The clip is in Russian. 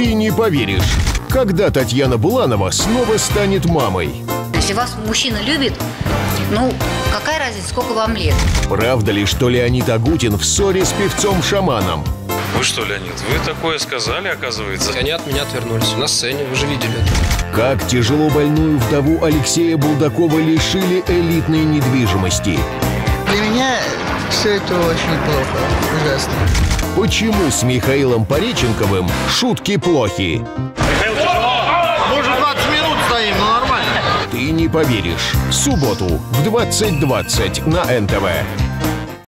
Ты не поверишь, когда Татьяна Буланова снова станет мамой. Если вас мужчина любит, ну, какая разница, сколько вам лет? Правда ли, что Леонид Агутин в ссоре с певцом-шаманом? Вы что, Леонид, вы такое сказали, оказывается? Они от меня отвернулись. На сцене, вы же видели это. Как тяжело больную вдову Алексея Булдакова лишили элитной недвижимости? Для меня все это очень плохо, ужасно. Почему с Михаилом Пореченковым шутки плохи? Мы уже 20 минут стоим, ну нормально. Ты не поверишь. В субботу в 20.20 на НТВ.